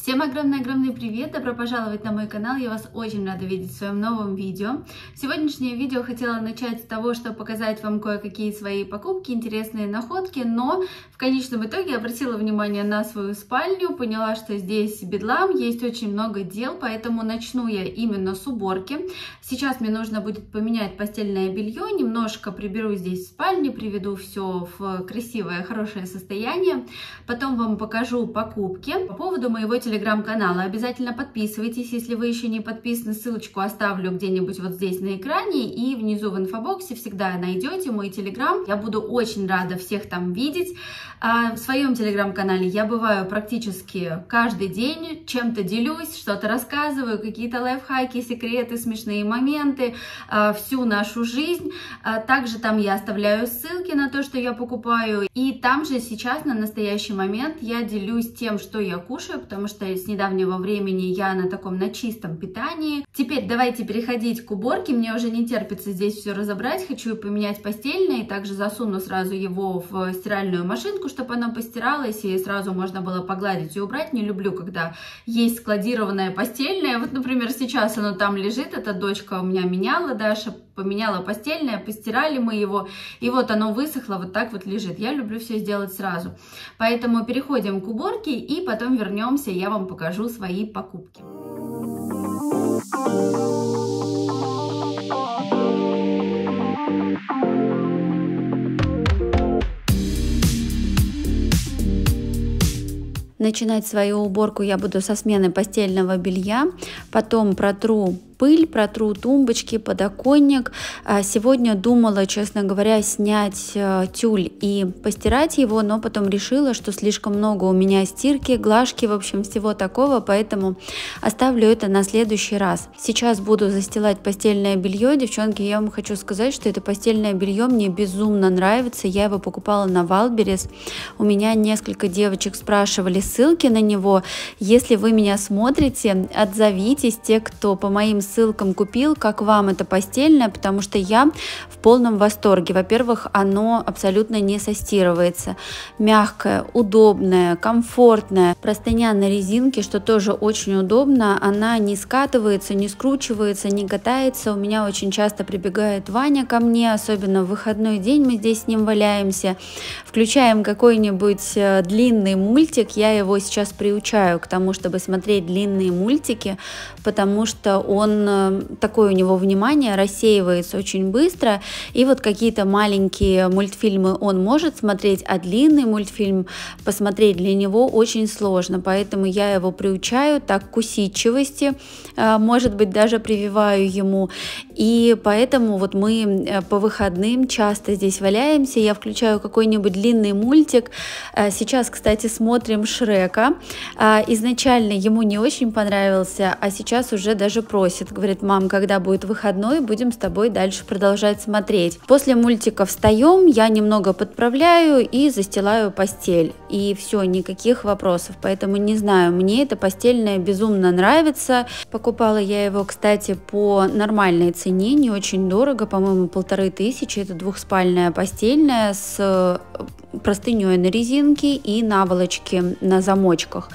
Всем огромный-огромный привет! Добро пожаловать на мой канал! Я вас очень рада видеть в своем новом видео. Сегодняшнее видео хотела начать с того, чтобы показать вам кое-какие свои покупки, интересные находки, но в конечном итоге обратила внимание на свою спальню, поняла, что здесь бедлам, есть очень много дел, поэтому начну я именно с уборки. Сейчас мне нужно будет поменять постельное белье, немножко приберу здесь в спальне, приведу все в красивое, хорошее состояние. Потом вам покажу покупки. По поводу моего телефона телеграм-канала. Обязательно подписывайтесь, если вы еще не подписаны. Ссылочку оставлю где-нибудь вот здесь на экране и внизу в инфобоксе всегда найдете мой телеграм. Я буду очень рада всех там видеть. А в своем телеграм-канале я бываю практически каждый день, чем-то делюсь, что-то рассказываю, какие-то лайфхаки, секреты, смешные моменты, а, всю нашу жизнь. А также там я оставляю ссылки на то, что я покупаю. И там же сейчас на настоящий момент я делюсь тем, что я кушаю, потому что с недавнего времени я на таком на чистом питании. Теперь давайте переходить к уборке. Мне уже не терпится здесь все разобрать. Хочу поменять постельное также засуну сразу его в стиральную машинку, чтобы оно постиралось и сразу можно было погладить и убрать. Не люблю, когда есть складированное постельное. Вот, например, сейчас оно там лежит. Эта дочка у меня меняла, Даша поменяла постельное, постирали мы его, и вот оно высохло, вот так вот лежит. Я люблю все сделать сразу. Поэтому переходим к уборке и потом вернемся, я вам покажу свои покупки. Начинать свою уборку я буду со смены постельного белья, потом протру пыль, протру тумбочки, подоконник. А сегодня думала, честно говоря, снять э, тюль и постирать его, но потом решила, что слишком много у меня стирки, глажки, в общем, всего такого, поэтому оставлю это на следующий раз. Сейчас буду застилать постельное белье. Девчонки, я вам хочу сказать, что это постельное белье мне безумно нравится. Я его покупала на Wildberries. У меня несколько девочек спрашивали ссылки на него. Если вы меня смотрите, отзовитесь, те, кто по моим ссылкам купил, как вам это постельное, потому что я в полном восторге. Во-первых, оно абсолютно не состирывается. Мягкое, удобное, комфортное. Простыня на резинке, что тоже очень удобно. Она не скатывается, не скручивается, не катается. У меня очень часто прибегает Ваня ко мне, особенно в выходной день мы здесь с ним валяемся. Включаем какой-нибудь э, длинный мультик. Я его сейчас приучаю к тому, чтобы смотреть длинные мультики, потому что он Э, такое у него внимание рассеивается очень быстро, и вот какие-то маленькие мультфильмы он может смотреть, а длинный мультфильм посмотреть для него очень сложно, поэтому я его приучаю так к усидчивости, э, может быть, даже прививаю ему, и поэтому вот мы э, по выходным часто здесь валяемся, я включаю какой-нибудь длинный мультик, сейчас, кстати, смотрим Шрека, изначально ему не очень понравился, а сейчас уже даже просит, говорит, мам, когда будет выходной, будем с тобой дальше продолжать смотреть. После мультика встаем, я немного подправляю и застилаю постель. И все, никаких вопросов. Поэтому не знаю, мне это постельное безумно нравится. Покупала я его, кстати, по нормальной цене, не очень дорого, по-моему, полторы тысячи. Это двухспальная постельная с простыней на резинке и наволочки на замочках.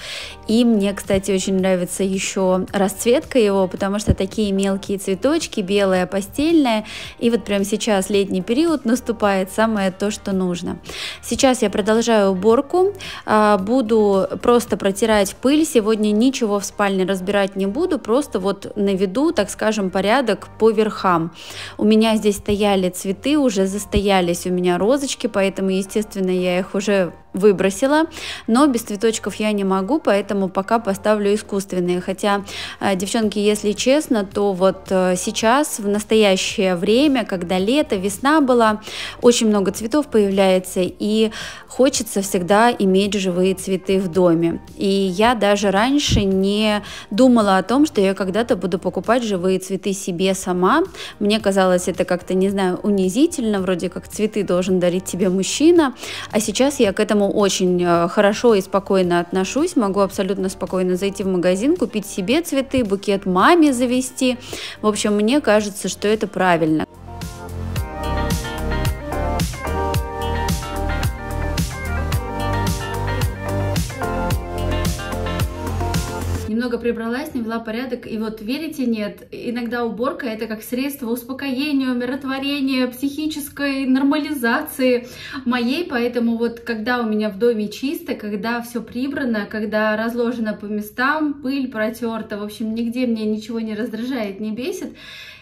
И мне, кстати, очень нравится еще расцветка его, потому что такие мелкие цветочки, белая постельная. И вот прямо сейчас летний период наступает, самое то, что нужно. Сейчас я продолжаю уборку, а, буду просто протирать пыль. Сегодня ничего в спальне разбирать не буду, просто вот наведу, так скажем, порядок по верхам. У меня здесь стояли цветы, уже застоялись у меня розочки, поэтому, естественно, я их уже выбросила, но без цветочков я не могу, поэтому пока поставлю искусственные. Хотя, э, девчонки, если честно, то вот э, сейчас, в настоящее время, когда лето, весна была, очень много цветов появляется, и хочется всегда иметь живые цветы в доме. И я даже раньше не думала о том, что я когда-то буду покупать живые цветы себе сама. Мне казалось это как-то, не знаю, унизительно, вроде как цветы должен дарить тебе мужчина, а сейчас я к этому этому очень э, хорошо и спокойно отношусь. Могу абсолютно спокойно зайти в магазин, купить себе цветы, букет маме завести. В общем, мне кажется, что это правильно. Немного прибралась, навела порядок, и вот верите, нет, иногда уборка это как средство успокоения, умиротворения, психической нормализации моей, поэтому вот когда у меня в доме чисто, когда все прибрано, когда разложено по местам, пыль протерта, в общем, нигде мне ничего не раздражает, не бесит,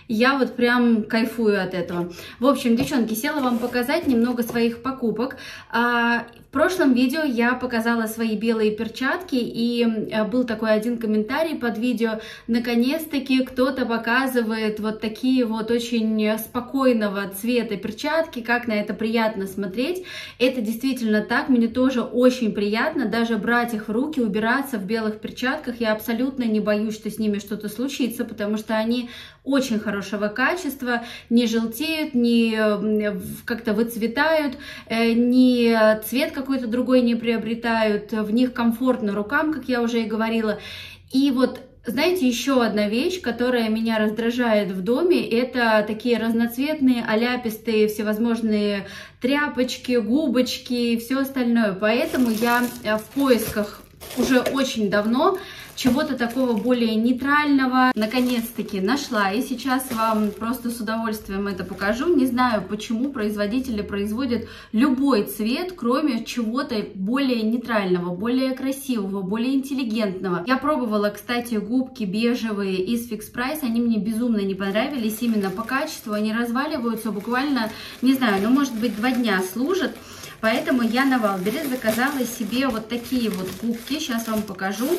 я вот прям кайфую от этого. В общем, девчонки, села вам показать немного своих покупок. А, в прошлом видео я показала свои белые перчатки, и э, был такой один комментарий под видео. Наконец-таки кто-то показывает вот такие вот очень спокойного цвета перчатки, как на это приятно смотреть. Это действительно так, мне тоже очень приятно даже брать их в руки, убираться в белых перчатках. Я абсолютно не боюсь, что с ними что-то случится, потому что они очень хорошего качества, не желтеют, не как-то выцветают, э, не цвет какой-то другой не приобретают, в них комфортно рукам, как я уже и говорила. И вот знаете, еще одна вещь, которая меня раздражает в доме, это такие разноцветные, аляпистые, всевозможные тряпочки, губочки и все остальное. Поэтому я э, в поисках уже очень давно чего-то такого более нейтрального. Наконец-таки нашла, и сейчас вам просто с удовольствием это покажу. Не знаю, почему производители производят любой цвет, кроме чего-то более нейтрального, более красивого, более интеллигентного. Я пробовала, кстати, губки бежевые из Fix Price, они мне безумно не понравились именно по качеству, они разваливаются буквально, не знаю, ну может быть два дня служат. Поэтому я на Валбере заказала себе вот такие вот губки, сейчас вам покажу.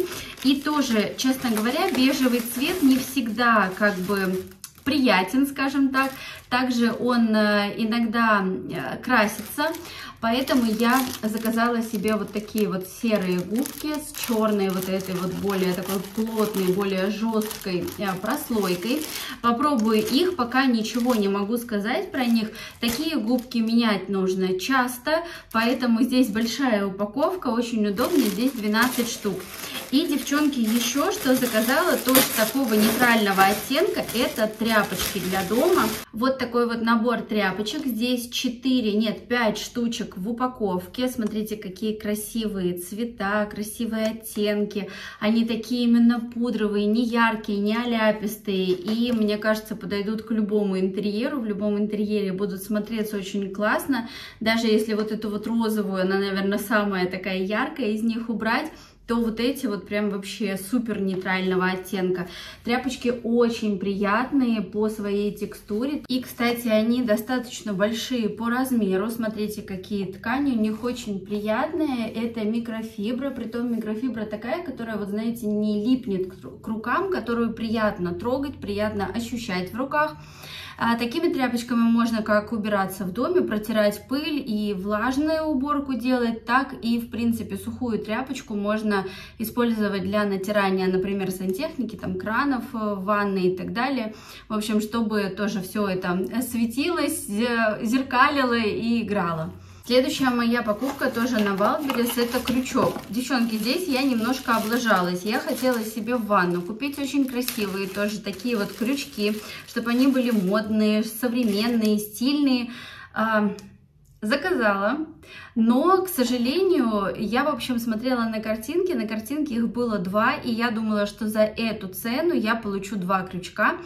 И тоже, честно говоря, бежевый цвет не всегда как бы приятен, скажем так. Также он э, иногда э, красится, поэтому я заказала себе вот такие вот серые губки с черной вот этой вот более такой плотной, более жесткой э, прослойкой. Попробую их, пока ничего не могу сказать про них. Такие губки менять нужно часто, поэтому здесь большая упаковка, очень удобно, здесь 12 штук. И, девчонки, еще что заказала, тоже такого нейтрального оттенка, это тряпочки для дома. Вот такой вот набор тряпочек. Здесь 4, нет, 5 штучек в упаковке. Смотрите, какие красивые цвета, красивые оттенки. Они такие именно пудровые, не яркие, не оляпистые. И, мне кажется, подойдут к любому интерьеру. В любом интерьере будут смотреться очень классно. Даже если вот эту вот розовую, она, наверное, самая такая яркая из них убрать, то вот эти вот прям вообще супер нейтрального оттенка. Тряпочки очень приятные по своей текстуре. И, кстати, они достаточно большие по размеру. Смотрите, какие ткани. У них очень приятные. Это микрофибра. Притом микрофибра такая, которая, вот знаете, не липнет к рукам, которую приятно трогать, приятно ощущать в руках. А такими тряпочками можно как убираться в доме, протирать пыль и влажную уборку делать, так и, в принципе, сухую тряпочку можно использовать для натирания, например, сантехники, там, кранов э, в ванной и так далее. В общем, чтобы тоже все это светилось, зеркалило и играло. Следующая моя покупка тоже на Wildberries, это крючок. Девчонки, здесь я немножко облажалась. Я хотела себе в ванну купить очень красивые тоже такие вот крючки, чтобы они были модные, современные, стильные. А, заказала, но, к сожалению, я, в общем, смотрела на картинки, на картинке их было два, и я думала, что за эту цену я получу два крючка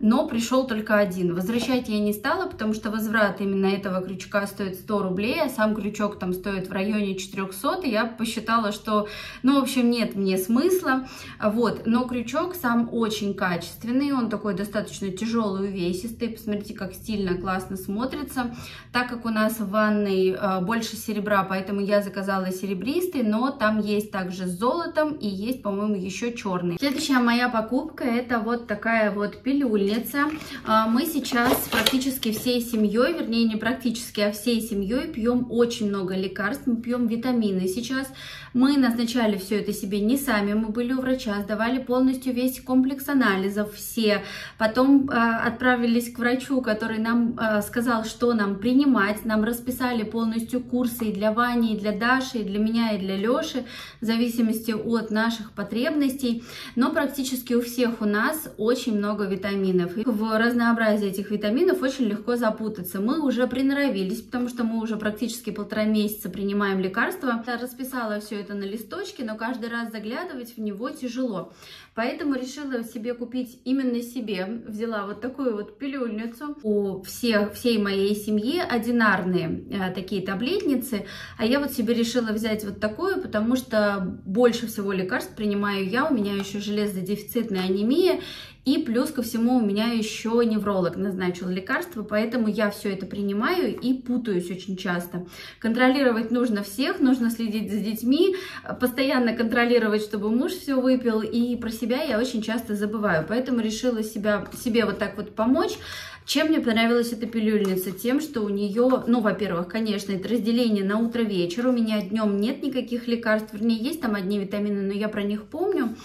но пришел только один. Возвращать я не стала, потому что возврат именно этого крючка стоит 100 рублей, а сам крючок там стоит в районе 400, и я посчитала, что, ну, в общем, нет мне смысла, вот, но крючок сам очень качественный, он такой достаточно тяжелый, увесистый, посмотрите, как стильно, классно смотрится, так как у нас в ванной э, больше серебра, поэтому я заказала серебристый, но там есть также с золотом и есть, по-моему, еще черный. Следующая моя покупка, это вот такая вот пилюля, пепельница. А, мы сейчас практически всей семьей, вернее не практически, а всей семьей пьем очень много лекарств, мы пьем витамины сейчас. Мы назначали все это себе не сами, мы были у врача, сдавали полностью весь комплекс анализов, все. Потом э, отправились к врачу, который нам э, сказал, что нам принимать. Нам расписали полностью курсы и для Вани, и для Даши, и для меня, и для Леши, в зависимости от наших потребностей. Но практически у всех у нас очень много витаминов витаминов. И в разнообразии этих витаминов очень легко запутаться. Мы уже приноровились, потому что мы уже практически полтора месяца принимаем лекарства. Я расписала все это на листочке, но каждый раз заглядывать в него тяжело. Поэтому решила себе купить именно себе. Взяла вот такую вот пилюльницу. У всех, всей моей семьи одинарные э, такие таблетницы. А я вот себе решила взять вот такую, потому что больше всего лекарств принимаю я. У меня еще железодефицитная анемия. И плюс ко всему у меня еще невролог назначил лекарства, поэтому я все это принимаю и путаюсь очень часто. Контролировать нужно всех, нужно следить за детьми, постоянно контролировать, чтобы муж все выпил, и про себя я очень часто забываю, поэтому решила себя, себе вот так вот помочь. Чем мне понравилась эта пилюльница? Тем, что у нее, ну, во-первых, конечно, это разделение на утро-вечер. У меня днем нет никаких лекарств, вернее, есть там одни витамины, но я про них помню.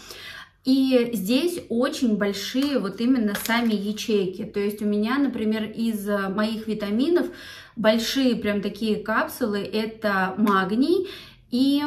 И здесь очень большие вот именно сами ячейки. То есть у меня, например, из моих витаминов большие прям такие капсулы это магний и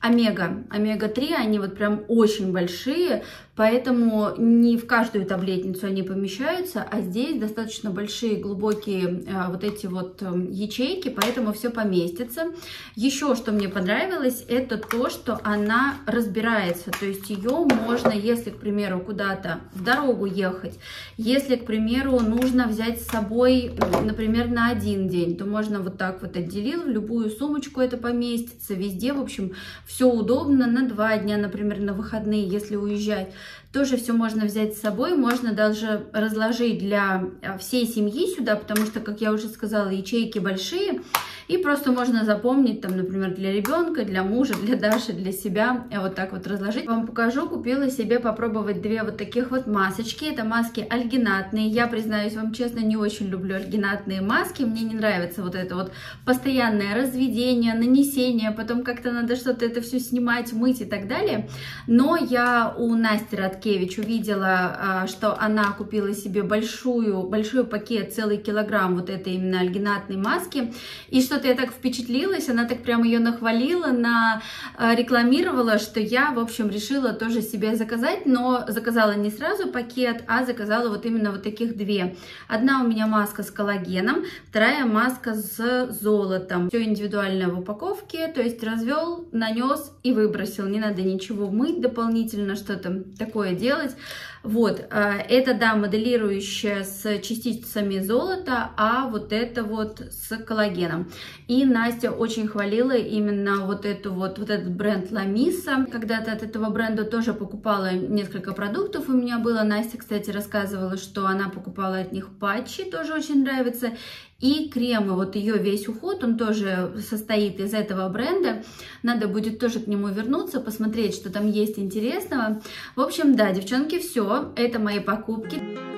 омега. Омега-3, они вот прям очень большие, поэтому не в каждую таблетницу они помещаются, а здесь достаточно большие, глубокие э, вот эти вот э, ячейки, поэтому все поместится. Еще что мне понравилось, это то, что она разбирается, то есть ее можно, если, к примеру, куда-то в дорогу ехать, если, к примеру, нужно взять с собой, например, на один день, то можно вот так вот отделил, в любую сумочку это поместится, везде, в общем, все удобно, на два дня, например, на выходные, если уезжать. Тоже все можно взять с собой, можно даже разложить для а, всей семьи сюда, потому что, как я уже сказала, ячейки большие. И просто можно запомнить, там, например, для ребенка, для мужа, для Даши, для себя, вот так вот разложить. Вам покажу, купила себе попробовать две вот таких вот масочки. Это маски альгинатные. Я, признаюсь вам честно, не очень люблю альгинатные маски. Мне не нравится вот это вот постоянное разведение, нанесение, потом как-то надо что-то это все снимать, мыть и так далее. Но я у Насти Радкевич увидела, а, что она купила себе большую, большой пакет, целый килограмм вот этой именно альгинатной маски. И что что-то я так впечатлилась, она так прям ее нахвалила, на э, рекламировала, что я, в общем, решила тоже себе заказать, но заказала не сразу пакет, а заказала вот именно вот таких две. Одна у меня маска с коллагеном, вторая маска с золотом. Все индивидуально в упаковке, то есть развел, нанес и выбросил. Не надо ничего мыть дополнительно, что-то такое делать. Вот, э, это, да, моделирующая с частицами золота, а вот это вот с коллагеном. И Настя очень хвалила именно вот эту вот, вот этот бренд Ламиса. Когда-то от этого бренда тоже покупала несколько продуктов у меня было. Настя, кстати, рассказывала, что она покупала от них патчи, тоже очень нравится. И кремы, вот ее весь уход, он тоже состоит из этого бренда. Надо будет тоже к нему вернуться, посмотреть, что там есть интересного. В общем, да, девчонки, все, это мои покупки.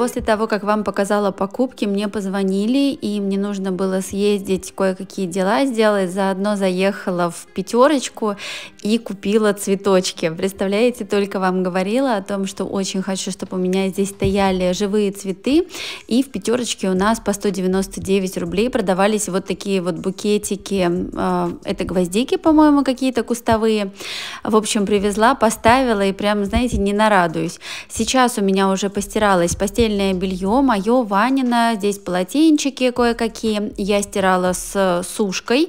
После того, как вам показала покупки, мне позвонили, и мне нужно было съездить, кое-какие дела сделать. Заодно заехала в пятерочку и купила цветочки. Представляете, только вам говорила о том, что очень хочу, чтобы у меня здесь стояли живые цветы. И в пятерочке у нас по 199 рублей продавались вот такие вот букетики. А, это гвоздики, по-моему, какие-то кустовые. В общем, привезла, поставила и прям, знаете, не нарадуюсь. Сейчас у меня уже постиралась постель постельное белье, мое, Ванина, здесь полотенчики кое-какие, я стирала с сушкой,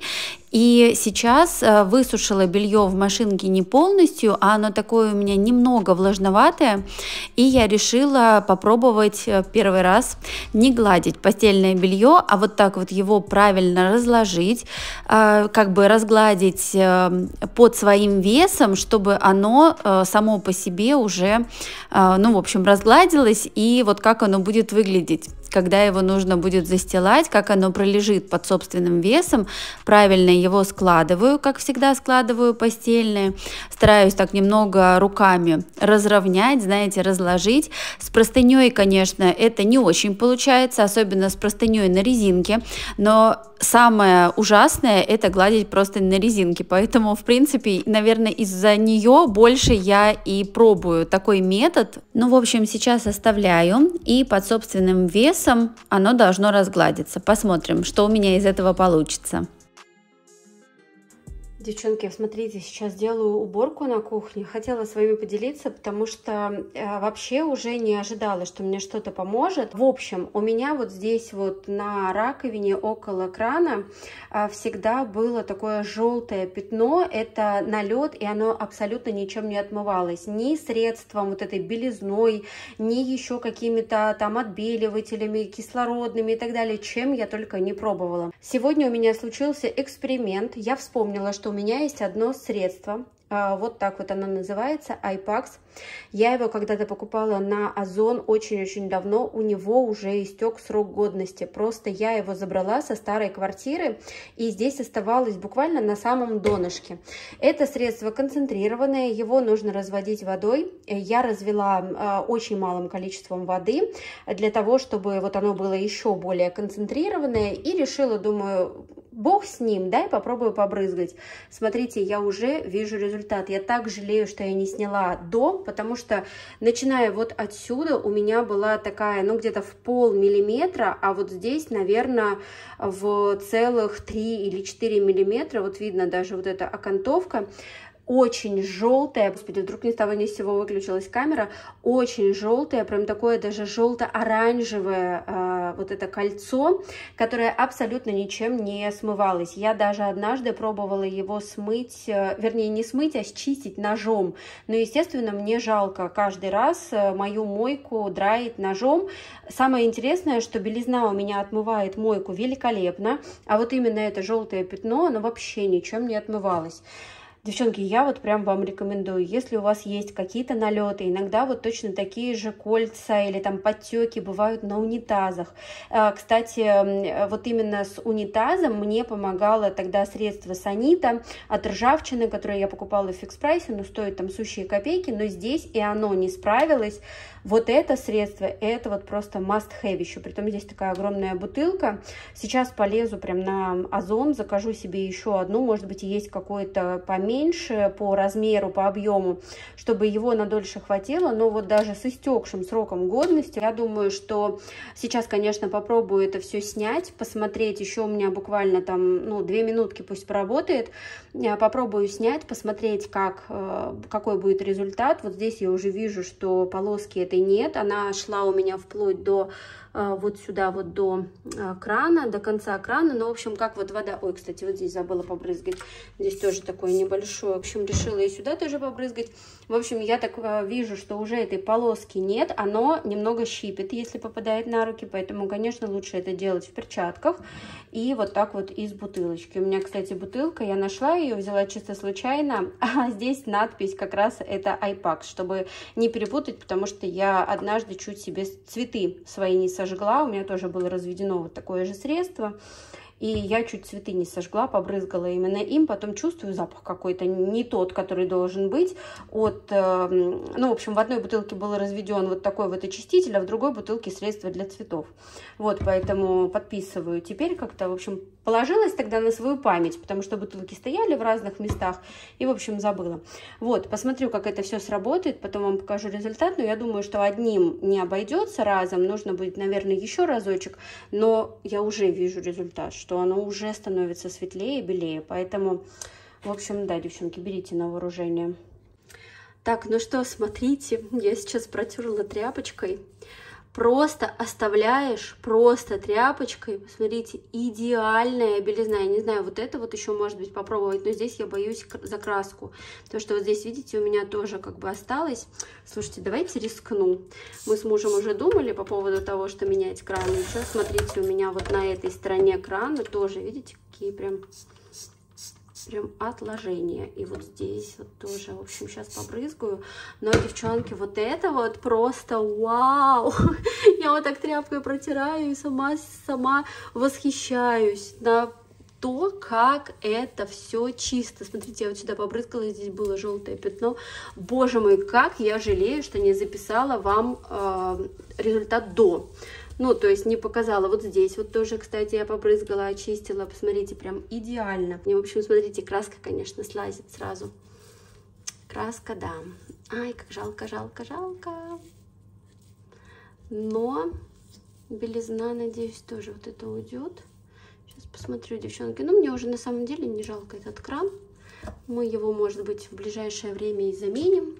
и сейчас э, высушила белье в машинке не полностью, а оно такое у меня немного влажноватое. И я решила попробовать э, первый раз не гладить постельное белье, а вот так вот его правильно разложить, э, как бы разгладить под своим весом, чтобы оно само по себе уже, ну, в общем, разгладилось, и вот как оно будет выглядеть когда его нужно будет застилать, как оно пролежит под собственным весом. Правильно его складываю, как всегда складываю постельные. Стараюсь так немного руками разровнять, знаете, разложить. С простыней, конечно, это не очень получается, особенно с простыней на резинке, но самое ужасное это гладить просто на резинке. Поэтому, в принципе, наверное, из-за нее больше я и пробую такой метод. Ну, в общем, сейчас оставляю и под собственным весом оно должно разгладиться. Посмотрим, что у меня из этого получится. Девчонки, смотрите, сейчас делаю уборку на кухне. Хотела с вами поделиться, потому что э, вообще уже не ожидала, что мне что-то поможет. В общем, у меня вот здесь вот на раковине около крана э, всегда было такое желтое пятно. Это налет, и оно абсолютно ничем не отмывалось. Ни средством вот этой белизной, ни еще какими-то там отбеливателями, кислородными и так далее, чем я только не пробовала. Сегодня у меня случился эксперимент. Я вспомнила, что у меня есть одно средство, а, вот так вот оно называется, iPax. Я его когда-то покупала на Озон очень-очень давно, у него уже истек срок годности. Просто я его забрала со старой квартиры, и здесь оставалось буквально на самом донышке. Это средство концентрированное, его нужно разводить водой. Я развела а, очень малым количеством воды для того, чтобы вот оно было еще более концентрированное, и решила, думаю, бог с ним, дай попробую побрызгать. Смотрите, я уже вижу результат. Я так жалею, что я не сняла до, потому что начиная вот отсюда у меня была такая, ну где-то в пол миллиметра, а вот здесь, наверное, в целых 3 или 4 миллиметра, вот видно даже вот эта окантовка, очень желтая, господи, вдруг ни с того ни с сего выключилась камера, очень желтая, прям такое даже желто-оранжевое э, вот это кольцо, которое абсолютно ничем не смывалось. Я даже однажды пробовала его смыть, э, вернее не смыть, а счистить ножом, но естественно мне жалко каждый раз э, мою мойку драить ножом. Самое интересное, что белизна у меня отмывает мойку великолепно, а вот именно это желтое пятно, оно вообще ничем не отмывалось. Девчонки, я вот прям вам рекомендую, если у вас есть какие-то налеты, иногда вот точно такие же кольца или там подтеки бывают на унитазах. А, кстати, вот именно с унитазом мне помогало тогда средство Санита от ржавчины, которое я покупала в фикс прайсе, но стоит там сущие копейки, но здесь и оно не справилось. Вот это средство, это вот просто must have еще. Притом здесь такая огромная бутылка. Сейчас полезу прям на Озон, закажу себе еще одну. Может быть, есть какой-то поменьше по размеру, по объему, чтобы его надольше хватило. Но вот даже с истекшим сроком годности, я думаю, что сейчас, конечно, попробую это все снять, посмотреть. Еще у меня буквально там, ну, две минутки пусть поработает. Я попробую снять, посмотреть, как, э, какой будет результат. Вот здесь я уже вижу, что полоски этой нет. Она шла у меня вплоть до вот сюда вот до а, крана, до конца крана. Ну, в общем, как вот вода... Ой, кстати, вот здесь забыла побрызгать. Здесь тоже такое небольшое. В общем, решила и сюда тоже побрызгать. В общем, я так а, вижу, что уже этой полоски нет. Оно немного щипит, если попадает на руки. Поэтому, конечно, лучше это делать в перчатках. И вот так вот из бутылочки. У меня, кстати, бутылка. Я нашла ее, взяла чисто случайно. А здесь надпись как раз это iPax, чтобы не перепутать, потому что я однажды чуть себе цветы свои не сожгла, у меня тоже было разведено вот такое же средство, и я чуть цветы не сожгла, побрызгала именно им, потом чувствую запах какой-то не тот, который должен быть. От, э, ну, в общем, в одной бутылке был разведен вот такой вот очиститель, а в другой бутылке средство для цветов. Вот, поэтому подписываю. Теперь как-то, в общем, положилась тогда на свою память, потому что бутылки стояли в разных местах, и, в общем, забыла. Вот, посмотрю, как это все сработает, потом вам покажу результат, но я думаю, что одним не обойдется разом, нужно будет, наверное, еще разочек, но я уже вижу результат, что оно уже становится светлее и белее. Поэтому, в общем, да, девчонки, берите на вооружение. Так, ну что, смотрите, я сейчас протерла тряпочкой. Просто оставляешь просто тряпочкой. Посмотрите, идеальная белизна. Я не знаю, вот это вот еще может быть попробовать, но здесь я боюсь за краску. То, что вот здесь, видите, у меня тоже как бы осталось. Слушайте, давайте рискну. Мы с мужем уже думали по поводу того, что менять кран. Еще смотрите, у меня вот на этой стороне крана тоже, видите, какие прям прям отложения. И вот здесь вот тоже, в общем, сейчас побрызгаю. Но, девчонки, вот это вот просто вау! Я вот так тряпкой протираю и сама, сама восхищаюсь на то, как это все чисто. Смотрите, я вот сюда побрызгала, здесь было желтое пятно. Боже мой, как я жалею, что не записала вам э, результат до. Ну, то есть не показала. Вот здесь вот тоже, кстати, я побрызгала, очистила. Посмотрите, прям идеально. И, в общем, смотрите, краска, конечно, слазит сразу. Краска, да. Ай, как жалко, жалко, жалко. Но белизна, надеюсь, тоже вот это уйдет. Сейчас посмотрю, девчонки. Ну, мне уже на самом деле не жалко этот кран. Мы его, может быть, в ближайшее время и заменим,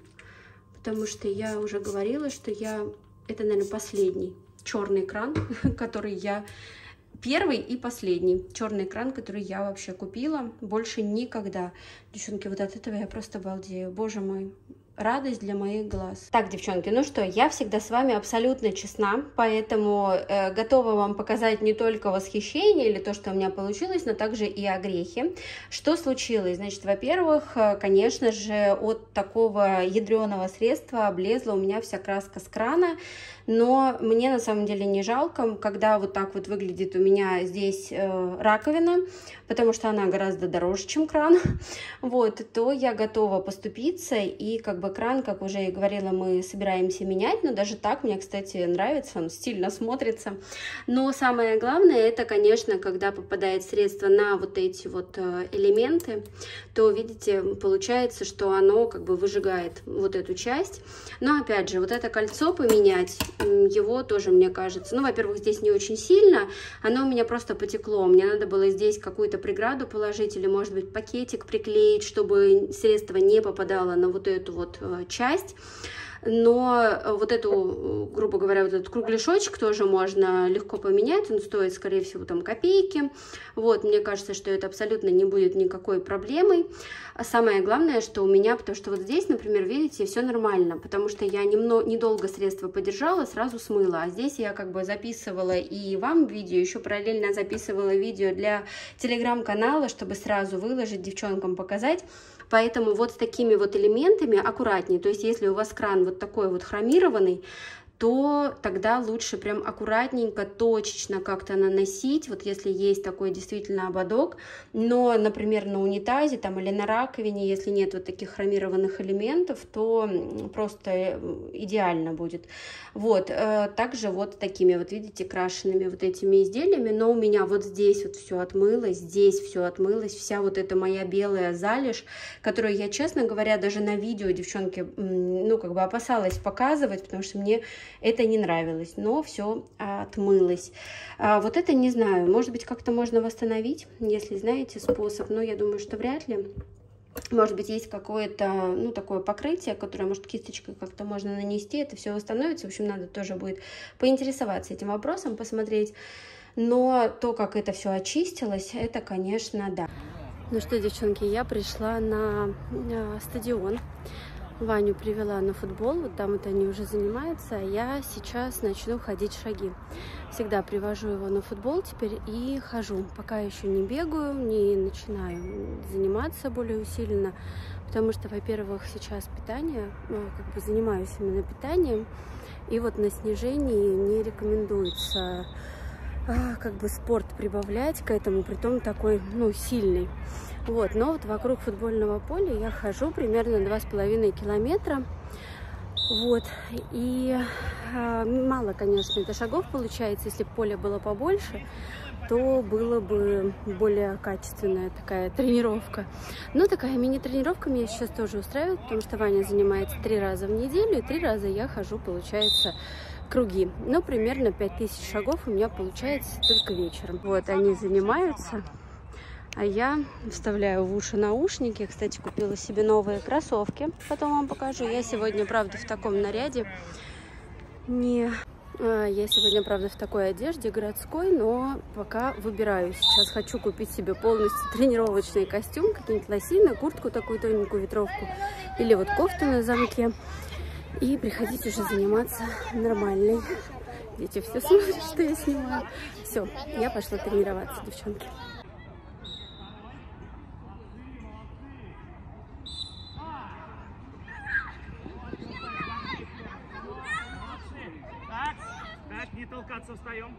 потому что я уже говорила, что я... Это, наверное, последний черный кран, который я первый и последний черный экран, который я вообще купила. Больше никогда. Девчонки, вот от этого я просто балдею. Боже мой, радость для моих глаз. Так, девчонки, ну что, я всегда с вами абсолютно честна, поэтому э, готова вам показать не только восхищение или то, что у меня получилось, но также и огрехи. Что случилось? Значит, во-первых, э, конечно же, от такого ядреного средства облезла у меня вся краска с крана, но мне на самом деле не жалко, когда вот так вот выглядит у меня здесь э, раковина, потому что она гораздо дороже, чем кран, вот, то я готова поступиться, и как бы кран, как уже и говорила, мы собираемся менять, но даже так мне, кстати, нравится, он стильно смотрится. Но самое главное, это, конечно, когда попадает средство на вот эти вот э, элементы, то, видите, получается, что оно как бы выжигает вот эту часть. Но, опять же, вот это кольцо поменять, его тоже, мне кажется, ну, во-первых, здесь не очень сильно, оно у меня просто потекло, мне надо было здесь какую-то преграду положить или, может быть, пакетик приклеить, чтобы средство не попадало на вот эту вот э, часть но э, вот эту, э, грубо говоря, вот этот кругляшочек тоже можно легко поменять, он стоит, скорее всего, там копейки, вот, мне кажется, что это абсолютно не будет никакой проблемой, а самое главное, что у меня, потому что вот здесь, например, видите, все нормально, потому что я немного, недолго средство подержала, сразу смыла, а здесь я как бы записывала и вам видео, еще параллельно записывала видео для телеграм-канала, чтобы сразу выложить, девчонкам показать, Поэтому вот с такими вот элементами аккуратнее. То есть если у вас кран вот такой вот хромированный, то тогда лучше прям аккуратненько, точечно как-то наносить, вот если есть такой действительно ободок, но, например, на унитазе там или на раковине, если нет вот таких хромированных элементов, то просто э, идеально будет. Вот, э, также вот такими вот, видите, крашенными вот этими изделиями, но у меня вот здесь вот все отмылось, здесь все отмылось, вся вот эта моя белая залежь, которую я, честно говоря, даже на видео, девчонки, ну, как бы опасалась показывать, потому что мне это не нравилось, но все отмылось. А вот это не знаю, может быть, как-то можно восстановить, если знаете способ, но я думаю, что вряд ли. Может быть, есть какое-то, ну, такое покрытие, которое, может, кисточкой как-то можно нанести, это все восстановится. В общем, надо тоже будет поинтересоваться этим вопросом, посмотреть. Но то, как это все очистилось, это, конечно, да. Ну что, девчонки, я пришла на стадион. Ваню привела на футбол, вот там вот они уже занимаются, а я сейчас начну ходить шаги. Всегда привожу его на футбол теперь и хожу. Пока еще не бегаю, не начинаю заниматься более усиленно, потому что, во-первых, сейчас питание, ну, как бы занимаюсь именно питанием, и вот на снижении не рекомендуется а, как бы спорт прибавлять к этому, при том такой, ну, сильный. Вот, но вот вокруг футбольного поля я хожу примерно два с половиной километра. Вот, и э, мало, конечно, это шагов получается, если поле было побольше, то было бы более качественная такая тренировка. Но такая мини-тренировка меня сейчас тоже устраивает, потому что Ваня занимается три раза в неделю, и три раза я хожу, получается, круги. Но примерно 5000 шагов у меня получается только вечером. Вот они занимаются. А я вставляю в уши наушники. Кстати, купила себе новые кроссовки. Потом вам покажу. Я сегодня, правда, в таком наряде. Не... А, я сегодня, правда, в такой одежде городской, но пока выбираю. Сейчас хочу купить себе полностью тренировочный костюм, какие-нибудь лосины, куртку такую тоненькую, ветровку, или вот кофту на замке. И приходить уже заниматься нормальной. Дети все смотрят, что я снимаю. Все, я пошла тренироваться, девчонки. Толкаться встаем.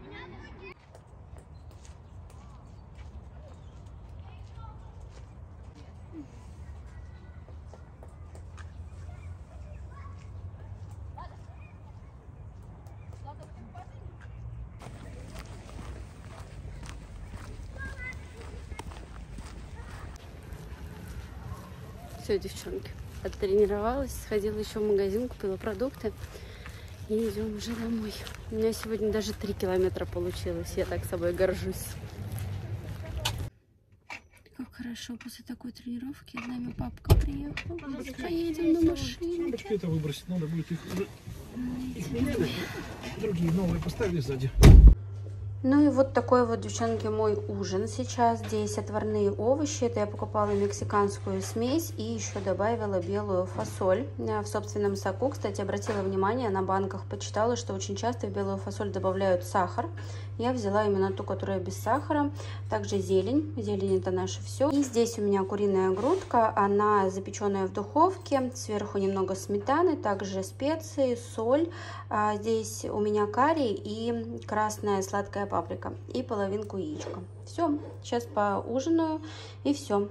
Все, девчонки, оттренировалась, сходила еще в магазин, купила продукты. И идем уже домой. У меня сегодня даже 3 километра получилось. Я так собой горжусь. Как хорошо после такой тренировки. С нами папка приехал. Поедем на машине. Лампочки это выбросить надо будет их. Другие новые поставили сзади. Ну и вот такой вот, девчонки, мой ужин сейчас. Здесь отварные овощи. Это я покупала мексиканскую смесь и еще добавила белую фасоль э, в собственном соку. Кстати, обратила внимание, на банках почитала, что очень часто в белую фасоль добавляют сахар. Я взяла именно ту, которая без сахара. Также зелень. Зелень это наше все. И здесь у меня куриная грудка. Она запеченная в духовке. Сверху немного сметаны. Также специи, соль. А здесь у меня карри и красная сладкая паприка. И половинку яичка. Все. Сейчас поужинаю и все.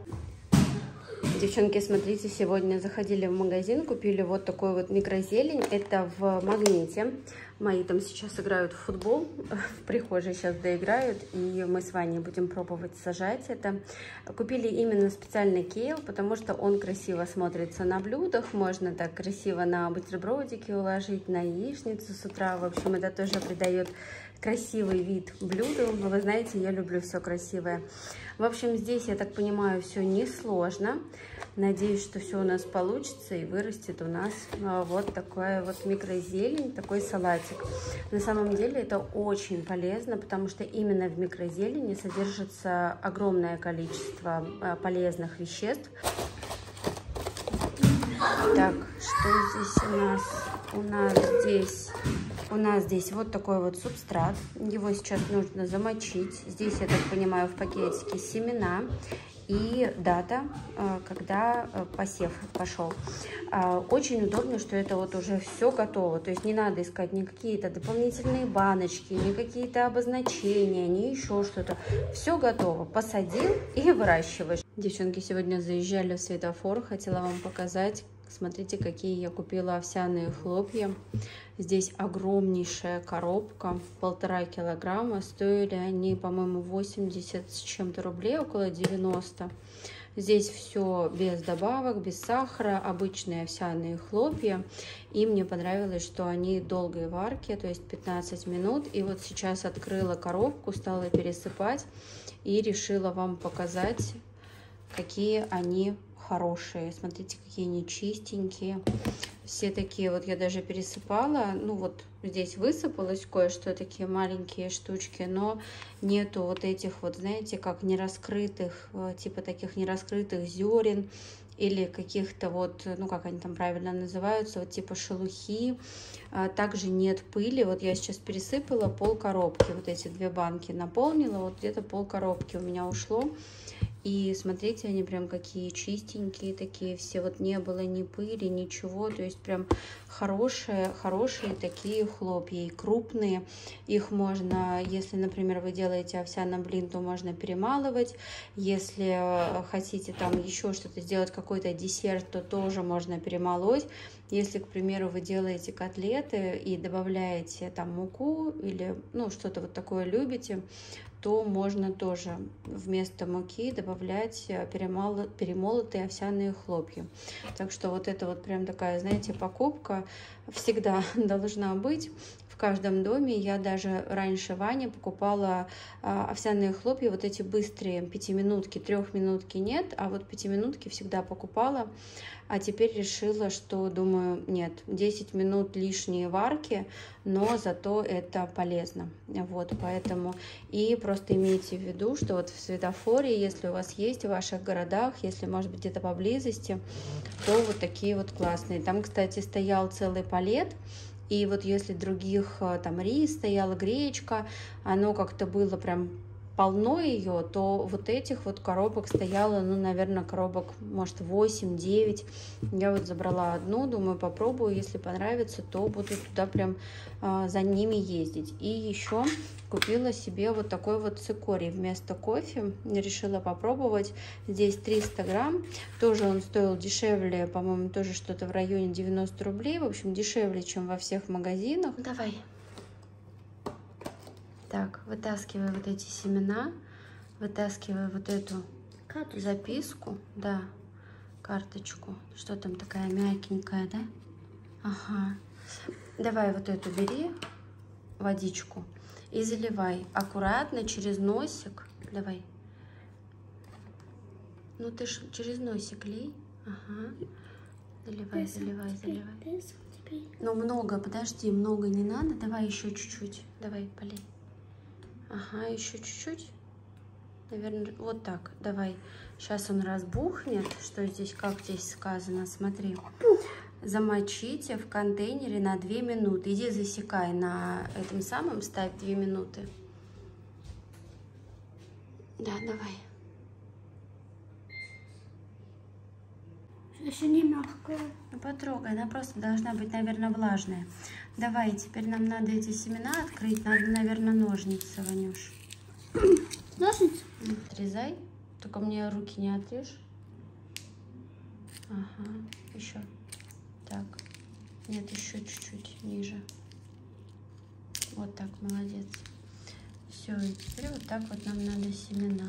Девчонки, смотрите, сегодня заходили в магазин, купили вот такой вот микрозелень. Это в магните. Мои там сейчас играют в футбол, в прихожей сейчас доиграют, и мы с Ваней будем пробовать сажать это. Купили именно специальный кейл, потому что он красиво смотрится на блюдах, можно так красиво на бутербродики уложить, на яичницу с утра. В общем, это тоже придает красивый вид блюду. Вы знаете, я люблю все красивое. В общем, здесь, я так понимаю, все несложно. Надеюсь, что все у нас получится и вырастет у нас а, вот такая вот микрозелень, такой салатик. На самом деле это очень полезно, потому что именно в микрозелени содержится огромное количество а, полезных веществ. Так, что здесь у нас? У нас здесь у нас здесь вот такой вот субстрат. Его сейчас нужно замочить. Здесь, я так понимаю, в пакетике семена и дата, э, когда э, посев пошел. А, очень удобно, что это вот уже все готово. То есть не надо искать ни какие-то дополнительные баночки, ни какие-то обозначения, ни еще что-то. Все готово. Посадил и выращиваешь. Девчонки сегодня заезжали в светофор. Хотела вам показать, Смотрите, какие я купила овсяные хлопья. Здесь огромнейшая коробка, полтора килограмма. Стоили они, по-моему, 80 с чем-то рублей, около 90. Здесь все без добавок, без сахара, обычные овсяные хлопья. И мне понравилось, что они долгой варки, то есть 15 минут. И вот сейчас открыла коробку, стала пересыпать и решила вам показать, какие они хорошие. Смотрите, какие они чистенькие. Все такие, вот я даже пересыпала. Ну вот здесь высыпалось кое-что, такие маленькие штучки, но нету вот этих вот, знаете, как нераскрытых, э, типа таких нераскрытых зерен или каких-то вот, ну как они там правильно называются, вот типа шелухи. А, также нет пыли. Вот я сейчас пересыпала пол коробки, вот эти две банки наполнила, вот где-то пол коробки у меня ушло. И смотрите, они прям какие чистенькие такие все. Вот не было ни пыли, ничего. То есть прям хорошие, хорошие такие хлопья. И крупные. Их можно, если, например, вы делаете овсяный блин, то можно перемалывать. Если э, хотите там еще что-то сделать, какой-то десерт, то тоже можно перемолоть. Если, к примеру, вы делаете котлеты и добавляете там муку или ну что-то вот такое любите, то можно тоже вместо муки добавлять э, перемолотые овсяные хлопья. Так что вот это вот прям такая, знаете, покупка всегда должна быть каждом доме. Я даже раньше Ване покупала а, овсяные хлопья, вот эти быстрые пятиминутки, трехминутки нет, а вот пятиминутки всегда покупала. А теперь решила, что думаю, нет, 10 минут лишние варки, но зато это полезно. Вот, поэтому и просто имейте в виду, что вот в светофоре, если у вас есть в ваших городах, если, может быть, где-то поблизости, то вот такие вот классные. Там, кстати, стоял целый палет, и вот если других, э, там рис стояла, гречка, оно как-то было прям полно ее, то вот этих вот коробок стояло, ну, наверное, коробок, может, 8-9. Я вот забрала одну, думаю, попробую, если понравится, то буду туда прям а, за ними ездить. И еще купила себе вот такой вот цикорий вместо кофе, решила попробовать. Здесь 300 грамм, тоже он стоил дешевле, по-моему, тоже что-то в районе 90 рублей, в общем, дешевле, чем во всех магазинах. Давай. Так, вытаскиваю вот эти семена, вытаскиваю вот эту Карточку. записку, да, карточку. Что там такая мягенькая, да? Ага. Давай вот эту бери, водичку, и заливай аккуратно через носик. Давай. Ну ты ж через носик лей. Ага. Заливай, заливай, заливай. Но много, подожди, много не надо. Давай еще чуть-чуть. Давай, полей. Ага, еще чуть-чуть. Наверное, вот так. Давай. Сейчас он разбухнет. Что здесь, как здесь сказано? Смотри. Замочите в контейнере на 2 минуты. Иди засекай на этом самом, ставь 2 минуты. Да, давай. Еще не мягкая. Ну, потрогай, она просто должна быть, наверное, влажная. Давай, теперь нам надо эти семена открыть. Надо, наверное, ножницы, Ванюш. Ножницы? Отрезай. Только мне руки не отрежь. Ага, еще. Так. Нет, еще чуть-чуть ниже. Вот так, молодец. Все, и теперь вот так вот нам надо семена.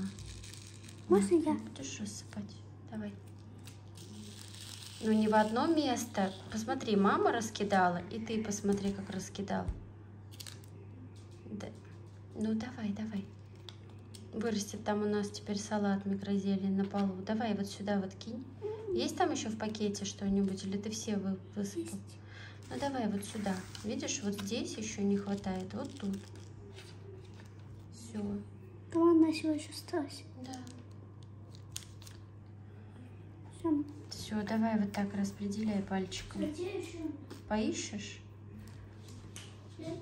Можно я? Будешь рассыпать? Давай. Ну, не в одно место. Посмотри, мама раскидала, и ты посмотри, как раскидал. Да. Ну, давай, давай. Вырастет там у нас теперь салат микрозелень на полу. Давай вот сюда вот кинь. Есть там еще в пакете что-нибудь, или ты все вы, высыпал? Ну, давай вот сюда. Видишь, вот здесь еще не хватает, вот тут. Все. Да ладно, еще еще осталось. Да. Все. Все, давай вот так распределяй пальчиком. Поищешь? Нет,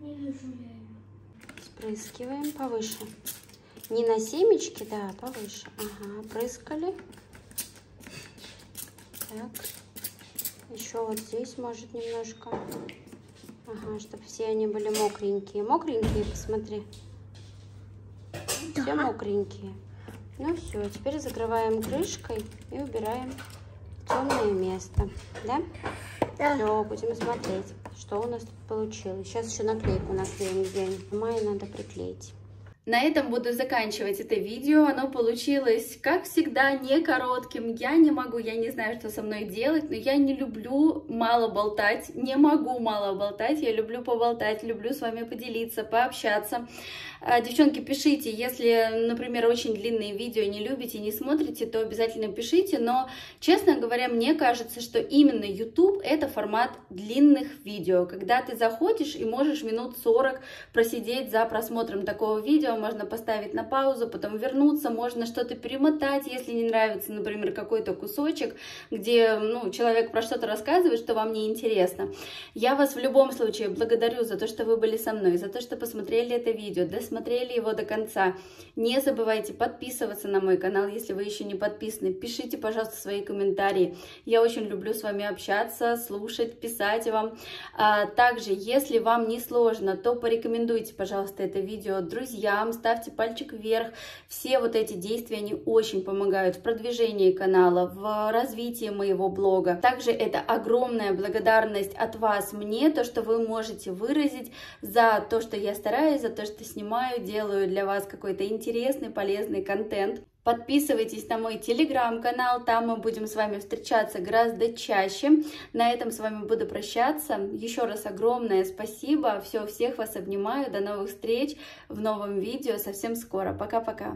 не вижу я ее. Спрыскиваем повыше. Не на семечки, да, повыше. Ага, прыскали. Так. Еще вот здесь, может, немножко. Ага, чтобы все они были мокренькие. Мокренькие, посмотри. Все мокренькие. Ну все, теперь закрываем крышкой и убираем в темное место. Да? Да. Все, будем смотреть, что у нас тут получилось. Сейчас еще наклейку наклеим где-нибудь. Мае надо приклеить. На этом буду заканчивать это видео. Оно получилось, как всегда, не коротким. Я не могу, я не знаю, что со мной делать, но я не люблю мало болтать, не могу мало болтать. Я люблю поболтать, люблю с вами поделиться, пообщаться. А, Девчонки, пишите, если, например, очень длинные видео не любите, не смотрите, то обязательно пишите. Но, честно говоря, мне кажется, что именно YouTube это формат длинных видео, когда ты заходишь и можешь минут 40 просидеть за просмотром такого видео, можно поставить на паузу, потом вернуться, можно что-то перемотать, если не нравится, например, какой-то кусочек, где ну, человек про что-то рассказывает, что вам не интересно. Я вас в любом случае благодарю за то, что вы были со мной, за то, что посмотрели это видео, досмотрели его до конца. Не забывайте подписываться на мой канал, если вы еще не подписаны. Пишите, пожалуйста, свои комментарии. Я очень люблю с вами общаться, слушать, писать вам. А, также, если вам не сложно, то порекомендуйте, пожалуйста, это видео друзьям, ставьте пальчик вверх. Все вот эти действия, они очень помогают в продвижении канала, в развитии моего блога. Также это огромная благодарность от вас мне, то, что вы можете выразить за то, что я стараюсь, за то, что снимаю, делаю для вас какой-то интересный, полезный контент. Подписывайтесь на мой телеграм-канал, там мы будем с вами встречаться гораздо чаще. На этом с вами буду прощаться. Еще раз огромное спасибо. Все, всех вас обнимаю. До новых встреч в новом видео совсем скоро. Пока-пока.